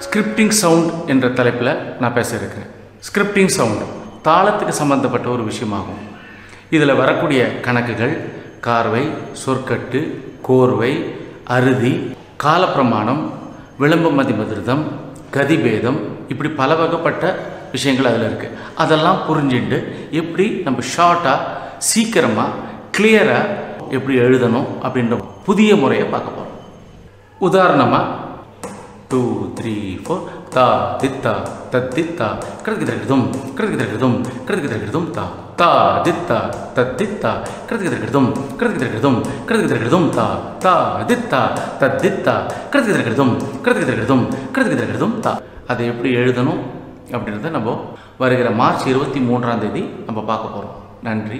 Scripting sound என்ற தலைப்பில் நான் பேச இருக்கிறேன் ஸ்கிரிப்டிங் சவுண்ட் தாளத்துக்கு சம்பந்தப்பட்ட ஒரு விஷயமாகும். இதில் வரக்கூடிய கணக்குகள் கார்வை சொற்கட்டு கோர்வை அறுதி காலப்பிரமாணம் விளம்ப மதிமதிர்தம் கதிபேதம் இப்படி பல வகைப்பட்ட விஷயங்கள் அதில் இருக்குது அதெல்லாம் புரிஞ்சுட்டு எப்படி நம்ம ஷார்ட்டாக சீக்கிரமாக கிளியராக எப்படி எழுதணும் அப்படின்ற புதிய முறையை பார்க்க போகிறோம் உதாரணமாக டூ த்ரீ ஃபோர் தா தித்தா தத்தித்தா கிருதம் கிருதம் கிருதம் தா தா தித்தா தத்தித்தா கிருதம் கிருதம் கிருதம் தா தா தித்தா தத்தித்தா கிருதம் கிருதம் கிருதம் தா அதை எப்படி எழுதணும் அப்படின்றத நம்ம வருகிற மார்ச் இருபத்தி மூன்றாம் தேதி நம்ம பார்க்க போகிறோம் நன்றி